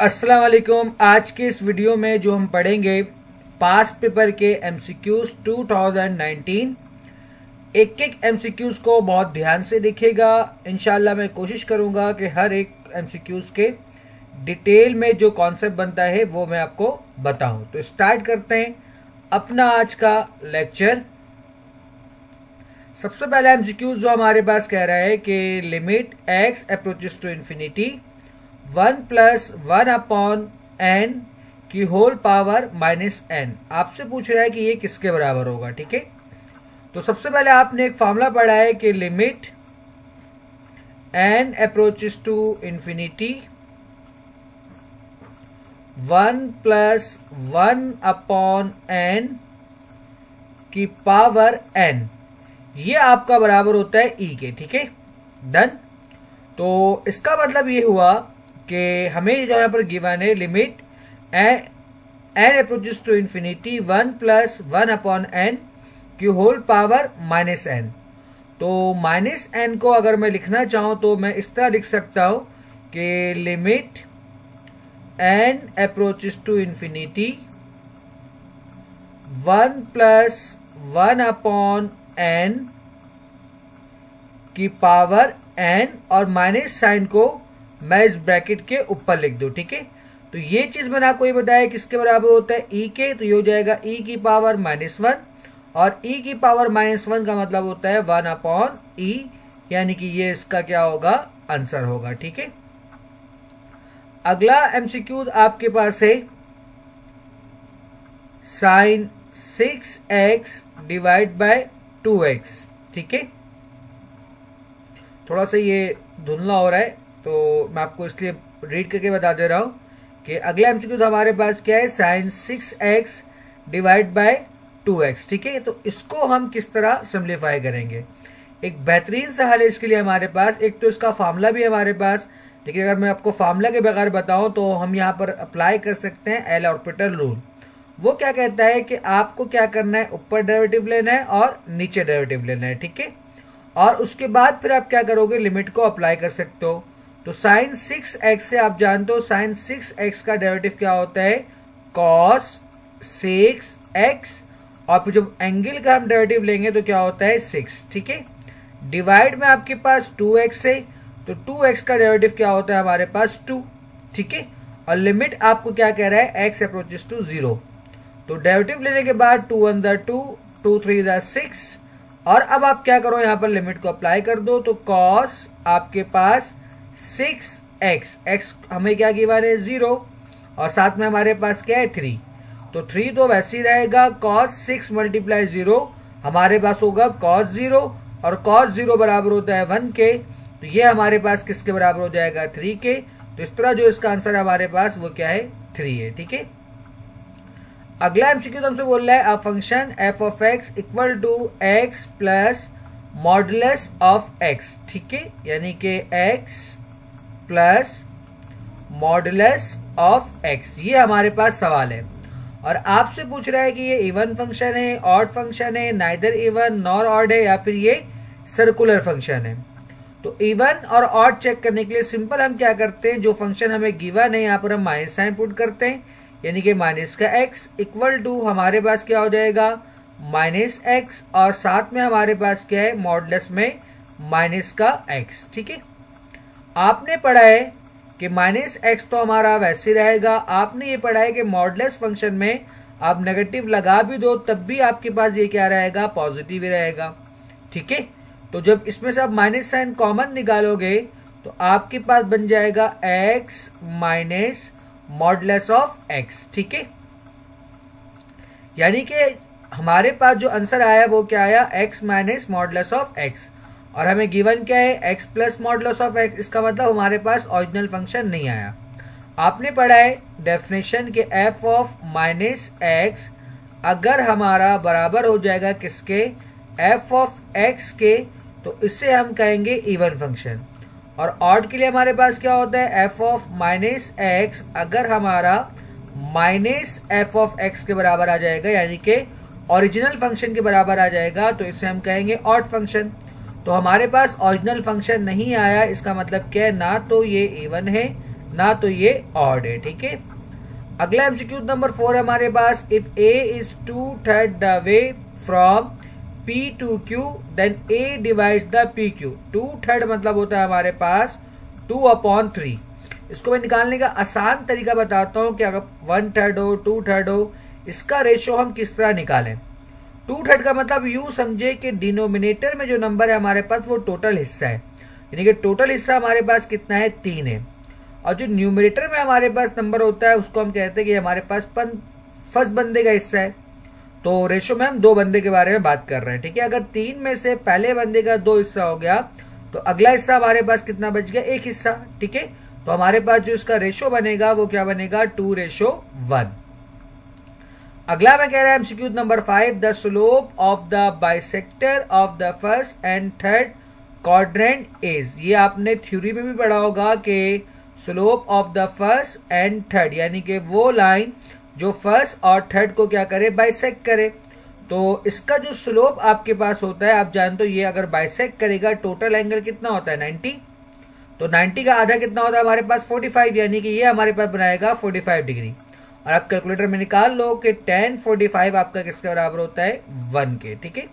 अस्सलाम वालेकुम आज के इस वीडियो में जो हम पढ़ेंगे, पास पेपर के एमसीक्यूज 2019 एक एक एमसीक्यूज को बहुत ध्यान से देखेगा। इनशाला मैं कोशिश करूँगा कि हर एक एमसीक्यूज के डिटेल में जो कॉन्सेप्ट बनता है, वो मैं आपको बताऊँ। तो स्टार्ट करते हैं अपना आज का लेक्चर सबसे पहला एमसीक्यूज जो हमारे पास कह रहा है कि limit X approaches to infinity one plus one upon N की होल पावर माइनस एन। आपसे पूछ रहा है कि ये किसके बराबर होगा, ठीक है? तो सबसे पहले आपने एक फॉर्मूला पढ़ा है कि limit N approaches to infinity one plus one upon N की पावर एन। ये आपका बराबर होता है ई के, ठीक है? डन? तो इसका मतलब ये हुआ कि हमें यहाँ पर गिवन है limit N approaches to infinity one plus one upon N की होल पावर माइनस एन तो माइनस एन को अगर मैं लिखना चाहूँ तो मैं इस तरह लिख सकता हूँ कि limit N approaches to infinity one plus one upon N की पावर एन और माइनस साइन को मैं इस ब्रैकेट के ऊपर लिख दू, ठीक है? तो ये चीज़ मैंने आपको ये बताया किसके बराबर होता है ई e के तो ये हो जाएगा ई e की पावर माइनस वन और ई e की पावर माइनस वन का मतलब होता है वन अपॉन ई यानी कि ये इसका क्या होगा? आंसर होगा, ठीक है? अगला एमसीक्यू आपके पास है। Sine six X divide by two X ठीक है? थोड़ा सा ये धुंधला हो रहा है। तो मैं आपको इसलिए रीड करके बता दे रहा हूँ कि अगला एमसीक्यू तो हमारे पास क्या है? Sine six X divide by two X ठीक है? तो इसको हम किस तरह सिंप्लीफाई करेंगे? एक बेहतरीन सा हल इसके लिए हमारे पास। एक तो इसका फार्मूला भी हमारे पास। लेकिन अगर मैं आपको फार्मूला के बगैर बताऊँ तो हम यहाँ पर अप्लाई कर सकते हैं एल ऑर्बिटल रूल वो क्या कहता है कि आपको क्या करना है? ऊपर डेरिवेटिव लेना है और नीचे डेरिवेटिव लेना है, ठीक है? और उसके बाद फिर आप क्या करोगे? लिमिट को अप्लाई कर सकते हो। तो साइन सिक्स एक्स से आप जानते हो, साइन सिक्स एक्स का डेरिवेटिव क्या होता है? Cos six X. और फिर जब एंगल का हम डेरिवेटिव लेंगे तो क्या होता है? सिक्स, ठीक है? डिवाइड में आपके पास टू एक्स है तो टू एक्स का डेरिवेटिव क्या होता है? हमारे पास टू, ठीक है? और लिमिट आपको क्या कह रहा है? एक्स अप्रोचेस टू ज़ीरो तो डेरिवेटिव लेने के बाद two one two two three the six. और अब आप क्या करो? यहाँ पर लिमिट को अप्लाई कर दो तो कॉस आपके पास सिक्स एक्स। एक्स हमें क्या गिवन है? ज़ीरो। और साथ में हमारे पास क्या है? थ्री। तो थ्री तो वैसे ही रहेगा कॉस सिक्स मल्टीप्लाई ज़ीरो। हमारे पास होगा कॉस ज़ीरो। और कॉस ज़ीरो बराबर होता है वन के। तो ये हमारे पास किसके बराबर हो जाएगा? थ्री के। तो इस तरह जो इसका आंसर है हमारे पास, वो क्या है? थ्री है, ठीक है? अगला एमसीक्यू तो हमसे बोल रहा है a function F of X equal to X plus modulus of X ठीक है? यानी कि X plus modulus of X. ये हमारे पास सवाल है। और आपसे पूछ रहा है कि ये इवन फ़ंक्शन है, ऑड फ़ंक्शन है, नाइदर इवन, नॉर ऑड है, या फिर ये सर्कुलर फ़ंक्शन है। तो इवन और ऑड चेक करने के लिए सिंपल हम क्या करते हैं? जो फ़ंक्शन हमें गिवन है, यहाँ पर हम माइनस साइन पुट करते हैं। यानी कि माइनस का एक्स इक्वल टू हमारे पास क्या हो जाएगा? Minus X. और साथ में हमारे पास क्या है? मॉडलस में माइनस का एक्स। ठीक है? आपने पढ़ा है कि माइनस एक्स तो हमारा वैसे रहेगा। आपने ये पढ़ा है कि मॉडलेस फ़ंक्शन में आप नेगेटिव लगा भी दो, तब भी आपके पास ये क्या रहेगा? पॉजिटिव ही रहेगा। ठीक है? तो जब इसमें से आप माइनस साइन कॉमन निकालोगे तो आपके पास बन जाएगा X minus modulus of X ठीक है? यानी कि हमारे पास जो आंसर आया, वो क्या आया? X minus modulus of X और हमें गिवन क्या है? X plus modulus of X इसका मतलब हमारे पास ओरिजिनल फ़ंक्शन नहीं आया। आपने पढ़ा है डेफिनेशन के एफ़ ऑफ़ माइनस एक्स अगर हमारा बराबर हो जाएगा किसके? एफ़ ऑफ़ एक्स के तो इससे हम कहेंगे इवन फ़ंक्शन और ऑड के लिए हमारे पास क्या होता है? एफ़ ऑफ़ माइनस एक्स अगर हमारा माइनस एफ़ ऑफ़ एक्स के बराबर आ जाएगा, यानी कि ओरिजिनल फ़ंक्शन के बराबर आ जाएगा तो इसे हम कहेंगे ऑड फ़ंक्शन तो हमारे पास ओरिजिनल फ़ंक्शन नहीं आया, इसका मतलब क्या है? ना तो ये इवन है, ना तो ये ऑड है, ठीक है? अगला एमसीक्यू नंबर फोर हमारे पास। If A is two third the way from P to Q then A divide the P Q two third मतलब होता है हमारे पास टू अपॉन थ्री इसको मैं निकालने का आसान तरीका बताता हूँ कि अगर वन थर्ड हो टू थर्ड हो, इसका रेशियो हम किस तरह निकालें? टू थर्ड का मतलब यू समझे कि डिनोमिनेटर में जो नंबर है हमारे पास वो टोटल हिस्सा है। यानी कि टोटल हिस्सा हमारे पास कितना है? तीन है। और जो न्यूमिनेटर में हमारे पास नंबर होता है, उसको हम कहते हैं कि हमारे पास फ़र्स्ट बंदे का हिस्सा है। तो रेशो में हम दो बंदे के बारे में बात कर रहे हैं, ठीक है? अगर तीन में से पहले बंदे का दो हिस्सा हो गया तो अगला हिस्सा हमारे पास कितना बच गया? एक हिस्सा, ठीक है? तो हमारे पास जो इसका रेशो बनेगा, वो क्या बनेगा? Two ratio one. अगला मैं कह रहा है MCQ number five the slope of the bisector of the first and third quadrant is ये आपने थ्योरी में भी पढ़ा होगा कि slope of the first and third यानी कि वो लाइन जो फ़र्स्ट और थर्ड को क्या करे? बाइसेक्ट करे। तो इसका जो स्लोप आपके पास होता है, आप जानते हो ये अगर बाइसेक्ट करेगा टोटल एंगल कितना होता है? 90 तो 90 का आधा कितना होता है? हमारे पास 45 यानी कि ये हमारे पास बनाएगा 45 डिग्री और आप कैलकुलेटर में निकाल लो कि टेन फोर्टी फाइव आपका किसके बराबर होता है? वन के, ठीक है?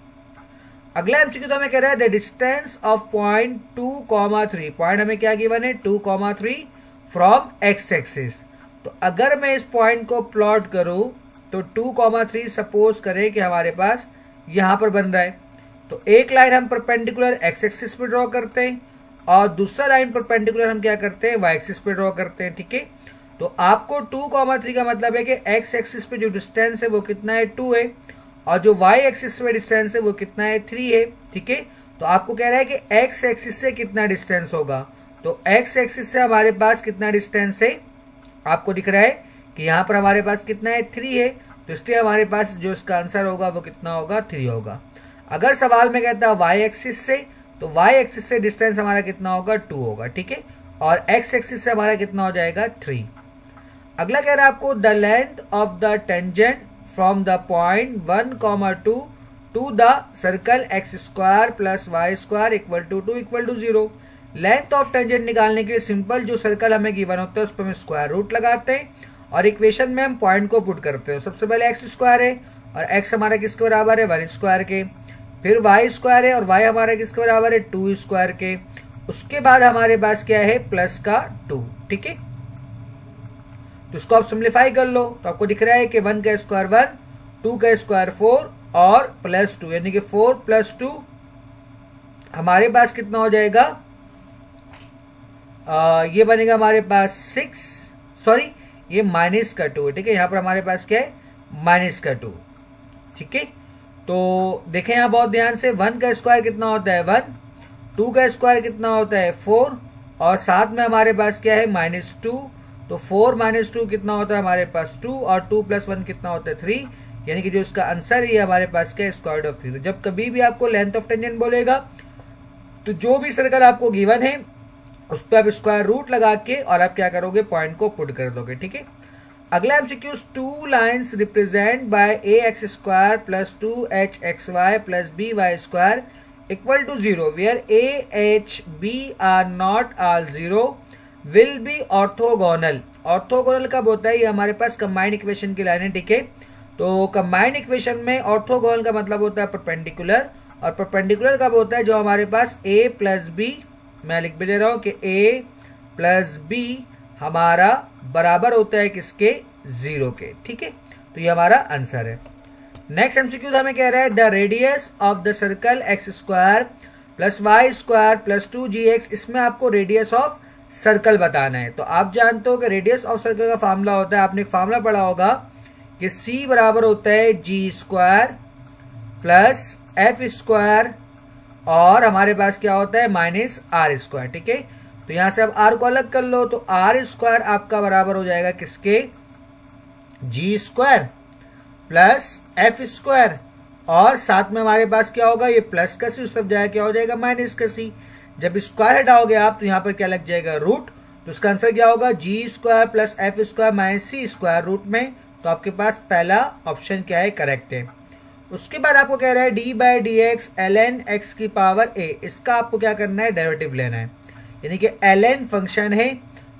अगला एमसीक्यू तो हमें कह रहा है the distance of point two comma three point हमें क्या गिवन है? Two comma three from X axis तो अगर मैं इस पॉइंट को प्लॉट करूँ तो टू कॉमा थ्री सपोज़ करें कि हमारे पास यहाँ पर बन रहा है। तो एक लाइन हम परपेंडिकुलर एक्स एक्सिस पे ड्रॉ करते हैं और दूसरा लाइन परपेंडिकुलर हम क्या करते हैं? वाई एक्सिस पे ड्रॉ करते हैं, ठीक है? तो आपको टू कॉमा थ्री का मतलब है कि एक्स एक्सिस पे जो डिस्टेंस है वो कितना है? टू है। और जो वाई एक्सिस पे डिस्टेंस है वो कितना है? थ्री है। ठीक है? तो आपको कह रहा है कि एक्स एक्सिस से कितना डिस्टेंस होगा? तो एक्स एक्सिस से हमारे पास कितना डिस्टेंस है? आपको दिख रहा है कि यहाँ पर हमारे पास कितना है? थ्री है। तो इसलिए हमारे पास जो इसका आंसर होगा वो कितना होगा? थ्री होगा। अगर सवाल में कहता है वाई एक्सिस से तो वाई एक्सिस से डिस्टेंस हमारा कितना होगा? टू होगा। ठीक है? और एक्स एक्सिस से हमारा कितना हो जाएगा? थ्री अगला कह रहा है आपको the length of the tangent from the point one comma two to the circle X square plus Y square equal to two equal to zero length of tangent निकालने के लिए सिंपल जो सर्कल हमें गिवन होता है उस पर हम स्क्वायर रूट लगाते हैं और इक्वेशन में हम पॉइंट को पुट करते हैं। सबसे पहले एक्स स्क्वायर है और एक्स हमारा किसके बराबर है? वन स्क्वायर के। फिर वाई स्क्वायर है और वाई हमारा किसके बराबर है? टू स्क्वायर के। उसके बाद हमारे पास क्या है? प्लस का टू ठीक है? तो इसको आप सिंप्लीफाई कर लो। तो आपको दिख रहा है कि वन का स्क्वायर वन टू का स्क्वायर फोर और प्लस टू यानी कि फोर प्लस टू हमारे पास कितना हो जाएगा? आ, ये बनेगा हमारे पास सिक्स सॉरी ये माइनस का टू ठीक है? यहाँ पर हमारे पास क्या है? माइनस का टू ठीक है? तो देखें यहाँ बहुत ध्यान से वन का स्क्वायर कितना होता है? वन टू का स्क्वायर कितना होता है? फोर और साथ में हमारे पास क्या है? माइनस टू तो फोर माइनस टू कितना होता है हमारे पास टू और टू प्लस वन कितना होता है थ्री? यानी कि जो इसका आंसर है हमारे पास क्या स्क्वायर ऑफ़ थ्री जब कभी भी आपको लेंथ ऑफ़ टेंजेंट बोलेगा तो जो भी सर्कल आपको गिवन है, उस पर आप स्क्वायर रूट लगा के और आप क्या करोगे? पॉइंट को पुट कर दोगे, ठीक है? अगला MCQ two lines represent by A X square plus two H X Y plus B Y square equal to zero where A H B are not all zero will be orthogonal orthogonal कब होता है? ये हमारे पास combined equation की line है, ठीक है? तो कंबाइंड इक्वेशन में ऑर्थोगोनल का मतलब होता है परपेंडिकुलर और परपेंडिकुलर कब होता है? जो हमारे पास ए प्लस बी मैं लिख भी दे रहा हूँ कि ए प्लस बी हमारा बराबर होता है किसके? ज़ीरो के, ठीक है? तो ये हमारा आंसर है। नेक्स्ट एमसीक्यू हमें कह रहा है the radius of the circle X square plus Y square plus two G X इसमें आपको रेडियस ऑफ़ सर्कल बताना है। तो आप जानते हो कि रेडियस ऑफ़ सर्कल का फार्मूला होता है, आपने फार्मूला पढ़ा होगा कि सी बराबर होता है g square plus f square और हमारे पास क्या होता है? माइनस आर स्क्वायर ठीक है? तो यहाँ से आप आर को अलग कर लो तो आर स्क्वायर आपका बराबर हो जाएगा किसके? G square plus f square और साथ में हमारे पास क्या होगा? ये प्लस का सी उस तरफ़ जाएगा क्या हो जाएगा? माइनस का सी जब स्क्वायर हटाओगे आप तो यहाँ पर क्या लग जाएगा? रूट तो इसका आंसर क्या होगा? G square plus f square minus c square root में। तो आपके पास पहला ऑप्शन क्या है? करेक्ट है। उसके बाद आपको कह रहा है d by d x l n x की पावर ए इसका आपको क्या करना है? डेरिवेटिव लेना है। यानी कि एल एन फ़ंक्शन है।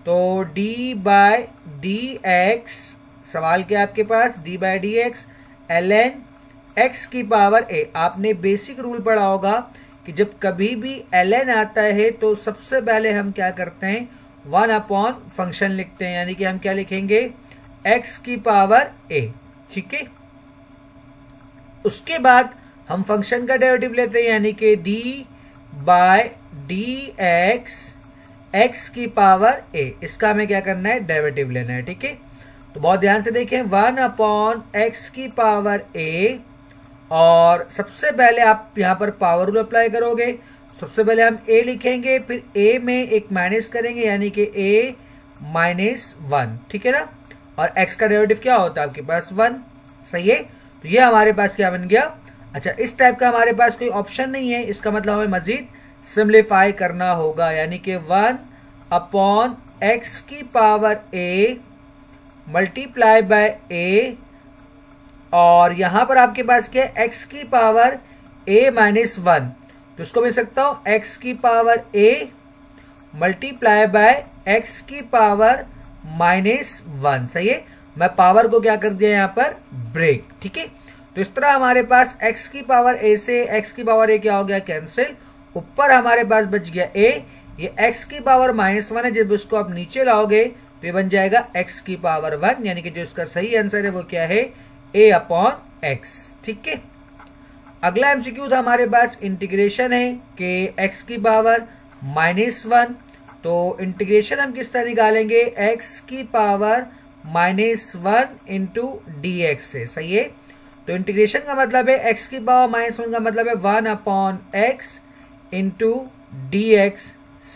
तो d बाय डी एक्स सवाल क्या आपके पास? d by d x l n x की पावर ए आपने बेसिक रूल पढ़ा होगा। कि जब कभी भी एन आता है तो सबसे पहले हम क्या करते हैं? वन अपॉन फ़ंक्शन लिखते हैं, यानी कि हम क्या लिखेंगे? एक्स की पावर ए ठीक है? उसके बाद हम फ़ंक्शन का डेरिवेटिव लेते हैं, यानी कि d by d x x की पावर ए इसका हमें क्या करना है? डेरिवेटिव लेना है, ठीक है? तो बहुत ध्यान से देखें वन अपॉन एक्स की पावर ए और सबसे पहले आप यहाँ पर पावर रूल अप्लाई करोगे। सबसे पहले हम ए लिखेंगे, फिर ए में एक माइनस करेंगे, यानी कि ए माइनस वन ठीक है ना? और एक्स का डेरिवेटिव क्या होता है? आपके पास वन सही है? तो ये हमारे पास क्या बन गया? अच्छा इस टाइप का हमारे पास कोई ऑप्शन नहीं है, इसका मतलब हमें मजीद सिम्प्लीफाई करना होगा, यानी कि वन अपॉन एक्स की power a multiply by a और यहाँ पर आपके पास क्या है? एक्स की पावर ए माइनस वन तो इसको मिल सकता हूँ? एक्स की power a multiply by x की पावर माइनस वन सही है? मैं पावर को क्या कर दिया यहाँ पर? ब्रेक ठीक है? तो इस तरह हमारे पास x की पावर a से x की पावर a क्या हो गया? कैंसिल ऊपर हमारे पास बच गया a. ये x की पावर माइनस वन है। जब उसको आप नीचे लाओगे तो ये बन जाएगा x की पावर वन यानी कि जो इसका सही आंसर है, वो क्या है? A अपॉन एक्स ठीक है? अगला एमसीक्यू था हमारे पास इंटीग्रेशन है कि एक्स की पावर माइनस वन तो इंटीग्रेशन हम किस तरह निकालेंगे? एक्स की power minus one into d x से, सही है? तो इंटीग्रेशन का मतलब है एक्स की पावर माइनस वन का मतलब है one upon x into d x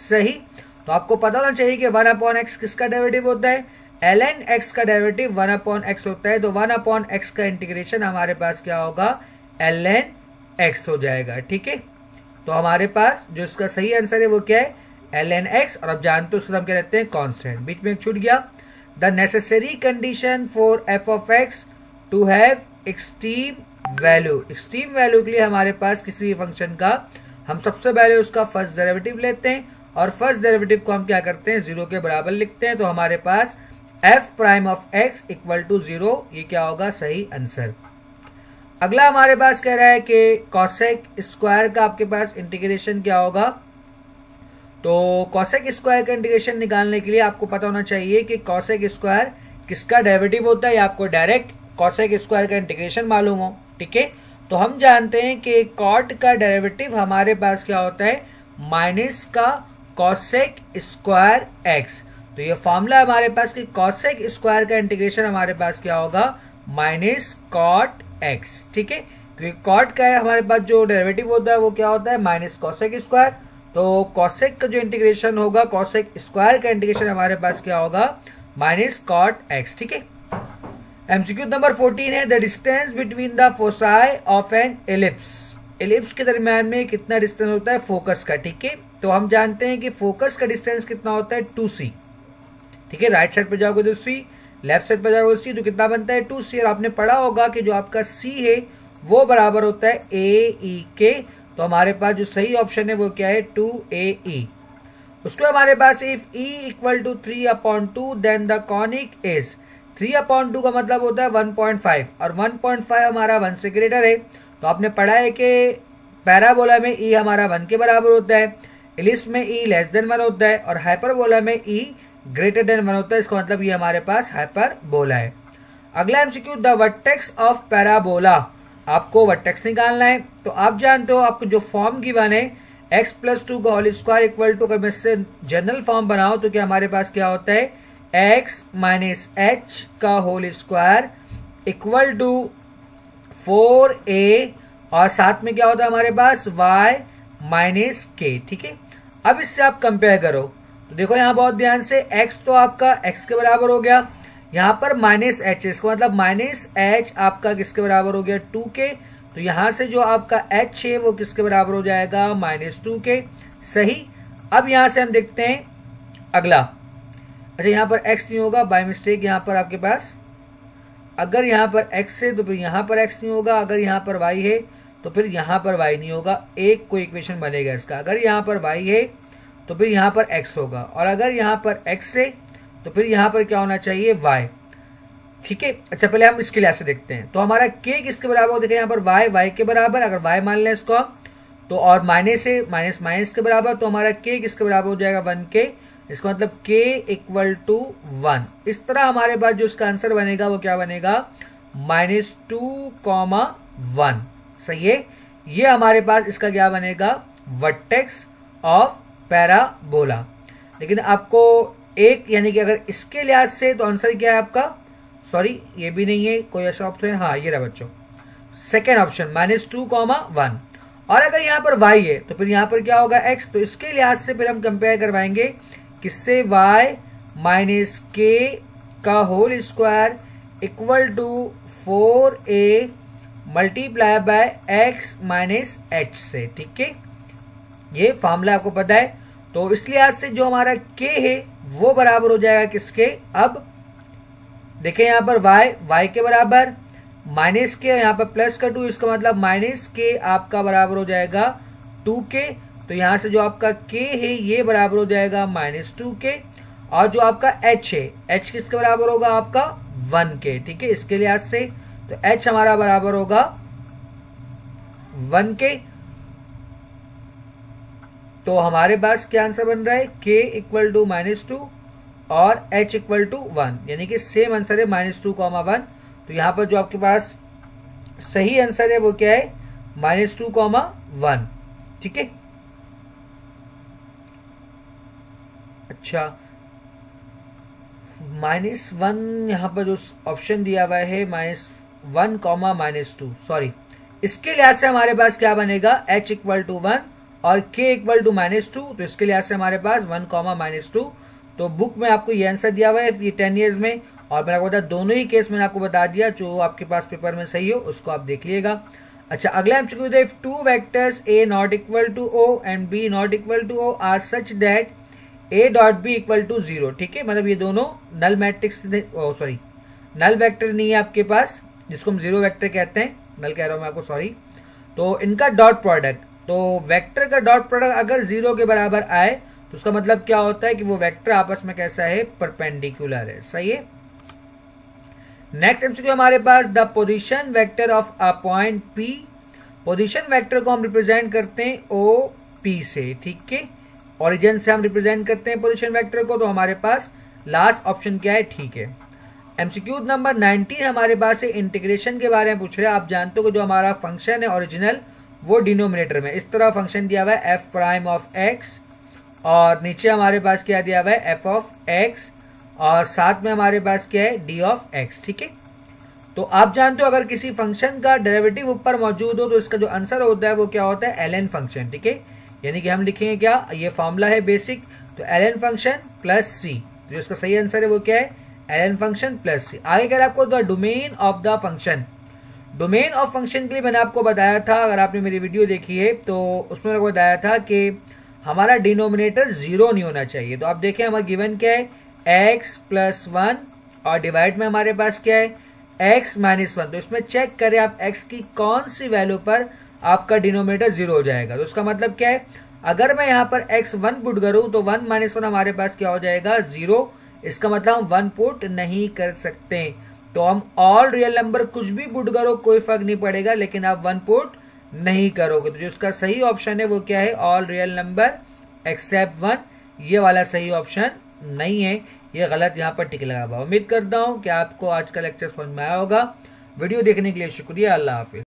सही? तो आपको पता होना चाहिए कि वन अपॉन एक्स किसका डेरिवेटिव होता है? एल एन एक्स का डेरिवेटिव वन अपॉन एक्स होता है तो वन अपॉन एक्स का इंटीग्रेशन हमारे पास क्या होगा? एल एन एक्स हो जाएगा, ठीक है? तो हमारे पास जो इसका सही आंसर है वो क्या है? एल एन एक्स और अब जानते हो उसको हम क्या रहते हैं? कॉन्स्टेंट बीच में छूट गया। The necessary condition for f of x to have extreme value extreme value के लिए हमारे पास किसी फ़ंक्शन का, हम सबसे पहले उसका फ़र्स्ट डेरिवेटिव लेते हैं, और फ़र्स्ट डेरिवेटिव को हम क्या करते हैं? ज़ीरो के बराबर लिखते हैं तो हमारे पास f prime of x equal to zero ये क्या होगा? सही आंसर अगला हमारे पास कह रहा है कि कॉसेक स्क्वायर का आपके पास इंटीग्रेशन क्या होगा? तो कॉसेक स्क्वायर का इंटीग्रेशन निकालने के लिए आपको पता होना चाहिए कि कॉसेक स्क्वायर किसका डेरिवेटिव होता है? या आपको डायरेक्ट कॉसेक स्क्वायर का इंटीग्रेशन मालूम हो, ठीक है? तो हम जानते हैं कि कॉट का डेरिवेटिव हमारे पास क्या होता है? माइनस का कॉसेक स्क्वायर एक्स तो ये फॉर्मूला हमारे पास कि कॉसेक स्क्वायर का इंटीग्रेशन हमारे पास क्या होगा? माइनस कॉट एक्स ठीक है? क्योंकि कॉट का है? हमारे पास जो डेरिवेटिव होता है वो क्या होता है? माइनस कॉसेक स्क्वायर तो कॉसेक का जो इंटीग्रेशन होगा कॉसेक स्क्वायर का इंटीग्रेशन हमारे पास क्या होगा? माइनस कॉट एक्स ठीक है? एमसीक्यू नंबर 14 है. The distance between the foci of an ellipse ellipse के दरमियान में कितना डिस्टेंस होता है? फोकस का, ठीक है? तो हम जानते हैं कि फोकस का डिस्टेंस कितना होता है? टू सी ठीक है राइट साइड पे जाओगे तो सी लेफ़्ट साइड पे जाओगे सी तो कितना बनता है? टू सी और आपने पढ़ा होगा कि जो आपका सी है, वो बराबर होता है ए ई e के तो हमारे पास जो सही ऑप्शन है, वो क्या है? टू ए ई उसको हमारे पास if e equal to three upon two then the conic is three upon two का मतलब होता है वन पॉइंट फाइव और वन पॉइंट फाइव हमारा वन से ग्रेटर है। तो आपने पढ़ा है कि पैराबोला में ई e हमारा वन के बराबर होता है। इलिस में ई लेस देन वन होता है। और हाइपरबोला में ई ग्रेटर देन वन होता है, इसका मतलब ये हमारे पास हाइपरबोला है। अगला MCQ the vertex of parabola आपको वर्टेक्स निकालना है। तो आप जानते हो, आपको जो फॉर्म गिवन है एक्स प्लस टू का होल स्क्वायर इक्वल टू अगर इससे जनरल फॉर्म बनाओ तो क्या हमारे पास क्या होता है? एक्स माइनस एच का whole square equal to four a और साथ में क्या होता है हमारे पास? वाई माइनस के ठीक है? अब इससे आप कंपेयर करो। तो देखो यहाँ बहुत ध्यान से x तो आपका x के बराबर हो गया। यहाँ पर माइनस एच इसका मतलब माइनस एच आपका किसके बराबर हो गया? टू के तो यहाँ से जो आपका h है, वो किसके बराबर हो जाएगा? माइनस टू के सही। अब यहाँ से हम देखते हैं अगला। अच्छा यहाँ पर x नहीं होगा। बाय मिस्टेक यहाँ पर आपके पास। अगर यहाँ पर x है तो फिर यहाँ पर x नहीं होगा। अगर यहाँ पर y है तो फिर यहाँ पर y नहीं होगा। एक कोई इक्वेशन बनेगा इसका। अगर यहाँ पर y है तो फिर यहाँ पर x होगा। और अगर यहाँ पर x है तो फिर यहाँ पर क्या होना चाहिए? y. ठीक है? अच्छा पहले हम इसके लिए से देखते हैं। तो हमारा k किसके बराबर हो देखें यहाँ पर y y के बराबर। अगर y मान लें इसको तो और माइनस है माइनस माइनस के बराबर तो हमारा k किसके बराबर हो जाएगा? वन के इसका मतलब k इक्वल टू वन इस तरह हमारे पास जो इसका आंसर बनेगा, वो क्या बनेगा? माइनस टू कॉमा वन सही है? ये हमारे पास इसका क्या बनेगा? Vertex of parabola. लेकिन आपको एक, यानी कि अगर इसके लिहाज से तो आंसर क्या है आपका? सॉरी ये भी नहीं है, कोई ऐसा ऑप्शन है? हाँ ये रहा बच्चों। Second option minus two comma one और अगर यहाँ पर y है तो फिर यहाँ पर क्या होगा x? तो इसके लिहाज से फिर हम कंपेयर करवाएँगे किससे y माइनस के का whole square equal to four a multiply by x minus h से, ठीक है? ये फॉर्मूला आपको पता है। तो इस लिहाज से जो हमारा k है, वो बराबर हो जाएगा किसके? अब देखें यहाँ पर y y के बराबर माइनस के यहाँ पर प्लस का टू इसका मतलब माइनस के आपका बराबर हो जाएगा टू के तो यहाँ से जो आपका k है, ये बराबर हो जाएगा माइनस टू के और जो आपका h है, h किसके बराबर होगा? आपका वन के ठीक है? इसके लिहाज से तो h हमारा बराबर होगा वन के तो हमारे पास क्या आंसर बन रहा है? K equal to minus two और एच इक्वल टू वन यानी कि सेम आंसर है माइनस टू कॉमा वन तो यहाँ पर जो आपके पास सही आंसर है वो क्या है? माइनस टू कॉमा वन ठीक है? अच्छा। माइनस वन यहाँ पर जो ऑप्शन दिया हुआ है minus one comma minus two sorry इसके लिहाज से हमारे पास क्या बनेगा? H इक्वल टू वन और k equal to minus two तो इसके लिहाज से हमारे पास वन कॉमा माइनस टू तो बुक में आपको ये आंसर दिया हुआ है ये टेन ईयर्स में, और मैंने आपको बता दोनों ही केस मैंने आपको बता दिया, जो आपके पास पेपर में सही हो, उसको आप देख लीजिएगा अच्छा अगला MCQ if two vectors a not equal to o and b not equal to o are such that a dot b equal to zero ठीक है? मतलब ये दोनों null matrix sorry null vector नहीं है आपके पास, जिसको हम ज़ीरो वेक्टर कहते हैं नल कह रहा हूँ मैं आपको सॉरी तो इनका डॉट प्रोडक्ट तो वेक्टर का डॉट प्रोडक्ट अगर ज़ीरो के बराबर आए तो उसका मतलब क्या होता है कि वो वेक्टर आपस में कैसा है? परपेंडिकुलर है। सही है? नेक्स्ट एमसीक्यू हमारे पास the position vector of a point p position vector को हम रिप्रेजेंट करते हैं ओ पी से, ठीक है? ओरिजिन से हम रिप्रेजेंट करते हैं पोजिशन वेक्टर को तो हमारे पास लास्ट ऑप्शन क्या है? ठीक है। एमसीक्यू नंबर 19 हमारे पास है इंटीग्रेशन के बारे में पूछ रहे हैं। आप जानते हो जो हमारा फ़ंक्शन है ओरिजिनल वो डिनोमिनेटर में। इस तरह फ़ंक्शन दिया हुआ है एफ़ प्राइम ऑफ़ एक्स और नीचे हमारे पास क्या दिया हुआ है? एफ़ ऑफ़ एक्स और साथ में हमारे पास क्या है? डी ऑफ़ एक्स ठीक है? तो आप जानते हो अगर किसी फ़ंक्शन का डेरिवेटिव ऊपर मौजूद हो तो इसका जो आंसर होता है वो क्या होता है? एल एन फ़ंक्शन ठीक है? यानी कि हम लिखेंगे क्या? ये फॉर्मूला है बेसिक तो l n function plus c जो इसका सही आंसर है वो क्या है? L n function plus c आगे कह आपको the domain of the function domain of function के लिए मैंने आपको बताया था, अगर आपने मेरी वीडियो देखी है तो उसमें मैंने बताया था कि हमारा डिनोमिनेटर ज़ीरो नहीं होना चाहिए। तो आप देखें हमारा गिवन क्या है? एक्स प्लस वन और डिवाइड में हमारे पास क्या है? एक्स माइनस वन तो इसमें चेक करें आप एक्स की कौन सी वैल्यू पर आपका डिनोमिनेटर ज़ीरो हो जाएगा। तो उसका मतलब क्या है? अगर मैं यहाँ पर एक्स वन पुट करूँ तो वन माइनस वन हमारे पास क्या हो जाएगा? ज़ीरो इसका मतलब हम वन पुट नहीं कर सकते। तो हम ऑल रियल नंबर कुछ भी पुट करो, कोई फ़र्क नहीं पड़ेगा, लेकिन आप वन पुट नहीं करोगे। तो जो उसका सही ऑप्शन है, वो क्या है? All real number except one ये वाला सही ऑप्शन नहीं है। ये गलत यहाँ पर टिक लगा हुआ उम्मीद करता हूँ कि आपको आज का लेक्चर समझ में आया होगा। वीडियो देखने के लिए शुक्रिया, अल्लाह हाफिज।